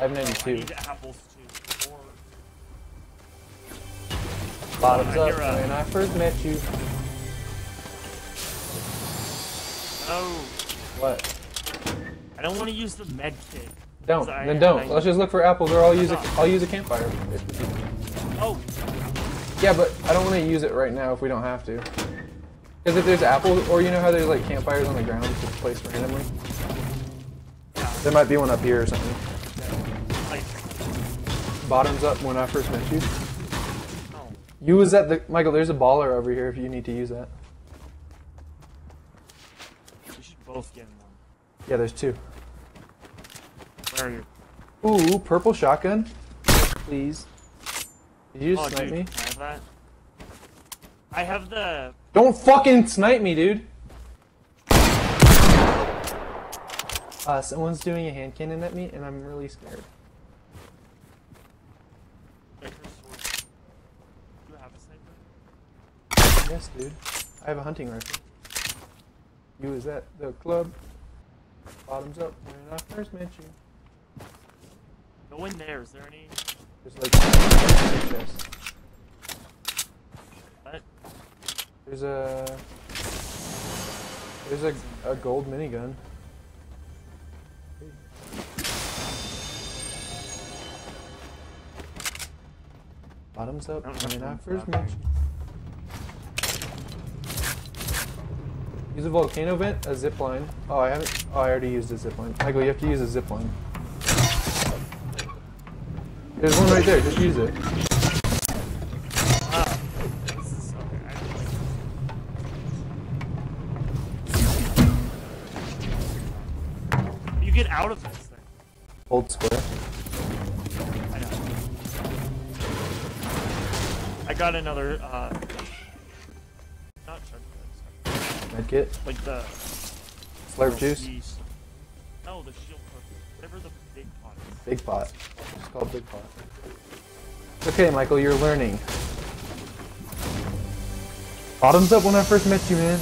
I have I 92. apples too. Or Bottoms up a- when I first met you. no, What? I don't want to use the med kit. Don't. I- Then don't. I- Let's just look for apples or I'll use a, I'll use a campfire. Oh, Yeah, but I don't want to use it right now if we don't have to. Because if there's apples, or you know how there's like campfires on the ground just placed randomly? There might be one up here or something. Bottoms up when I first met you. You was at the Michael. There's a baller over here if you need to use that. We should both get one. Yeah, there's two. Where are you? Ooh, purple shotgun. Please. Did you Oh, snipe dude, me? I have that? I have the. Don't fucking snipe me, dude. Uh, someone's doing a hand cannon at me, and I'm really scared. Baker's sword. Do you have a sniper? Yes, dude. I have a hunting rifle. You was at the club. Bottoms up when I first met you. Go in there. Is there any? There's like chest. What? There's a there's a, a gold minigun. Bottoms up when I first met you. Use a volcano vent, a zip line. Oh, I haven't. Oh, I already used a zip line. Michael, you have to use a zip line. There's one right there. Just use it. This. I don't like this. You get out of this thing. Hold square. I know. I got another. uh... Medkit. Like the. Slurp juice. Yeast. No, the shield. Whatever the big pot is. Big pot. It's called Big Pot. Okay, Michael, you're learning. Bottoms up when I first met you, man.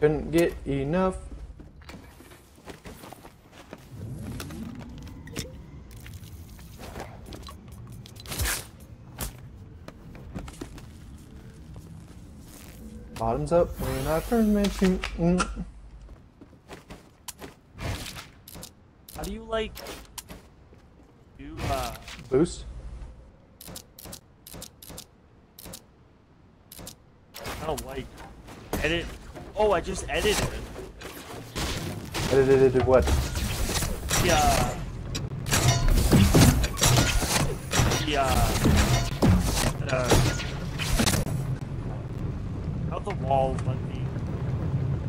Couldn't get enough. Bottoms up when I first met you. Mm. How do you like. Do, uh. Boost. No, like. Edit. Oh, I just edited it. Edited what? Yeah. Yeah. Uh, how the wall let me,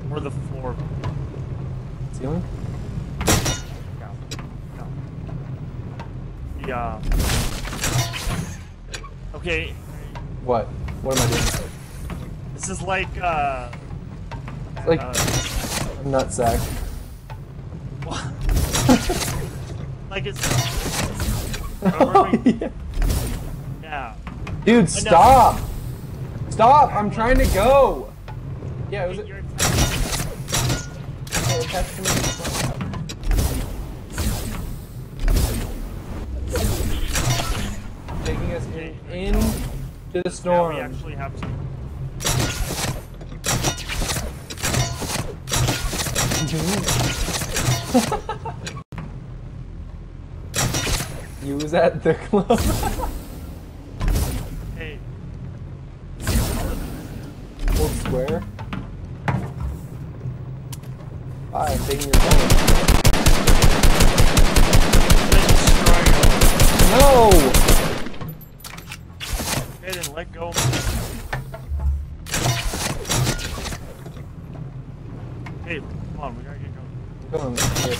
or the floor. Ceiling? No. No. Yeah. Okay, What? What am I doing? this is like uh. It's like uh, a nut sack. like it's. Oh, yeah. Yeah. Dude, stop! Stop! I'm trying to go! Yeah, it was. You're attached to me. Taking us in, in to the now storm. we actually have to. you was at the club. square. Hi, I'm taking your phone. let's destroy it. No! Okay, then let go. Hey, come on, we gotta get going. Going here.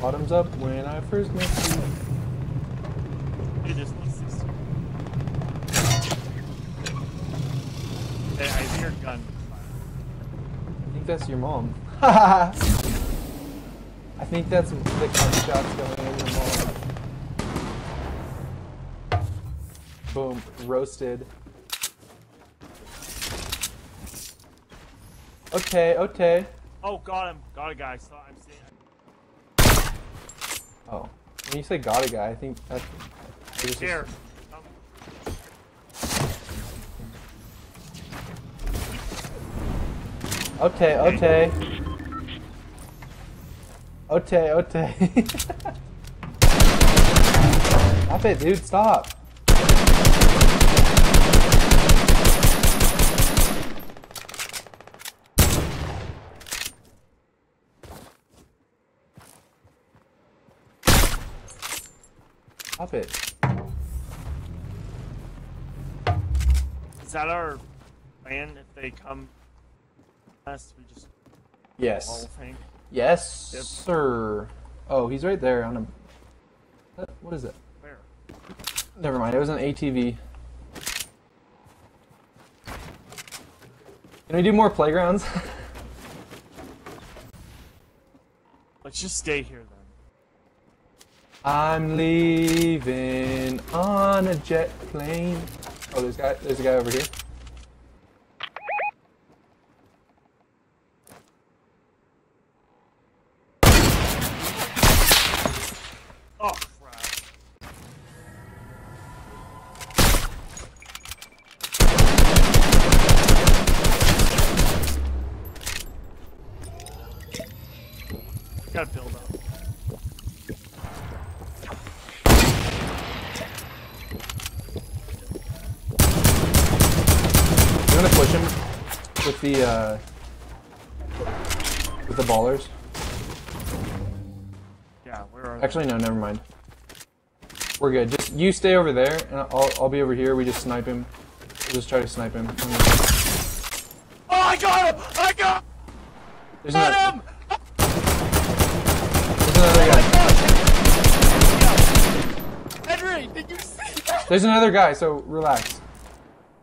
Bottoms up when I first met you. Dude, this looks this. Hey, I hear gun. I think that's your mom. I think that's the gunshots going in your mom. Boom. Roasted. Okay, okay. Oh, got him. Got a guy. So I'm seeing. Oh. When you say got a guy, I think that's. I just- Okay, okay. Okay, okay. Stop it, dude, stop. Stop it. Is that our plan? If they come, us, we just Yes. thing. Yes, Yep. sir. Oh, he's right there on a. What- What is it? Where? Never mind. It was an ATV. Can we do more playgrounds? Let's just stay here then. I'm leaving on a jet plane. Oh, there's a guy. There's a guy over here. Oh crap! Build up. I'm gonna push him with the uh, with the ballers. Yeah, where are they? Actually, no. Never mind. We're good. Just you stay over there, and I'll I'll be over here. We just snipe him. We'll just try to snipe him. Oh, I got him! I got, There's got another, him! there's another guy. Henry, did you see that? There's another guy. So relax.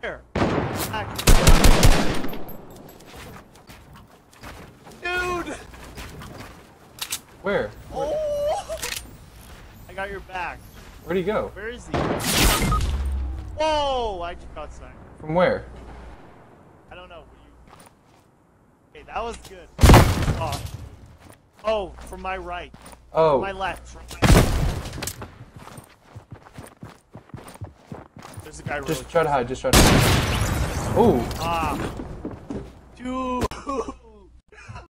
Here. Back. Dude! Where? Oh! I got your back. Where'd he go? Where is he? Whoa! I just got sniped. From where? I don't know. Okay, that was good. Oh. Oh, from my right. Oh. My left. From my left. There's a guy really Just try to hide. Just try to hide. Oh. Ah. Dude!